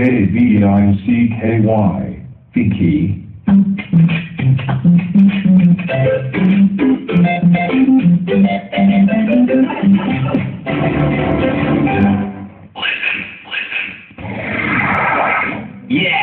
J V I C K Y, Viki. Listen, listen. Yeah.